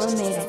Alameda.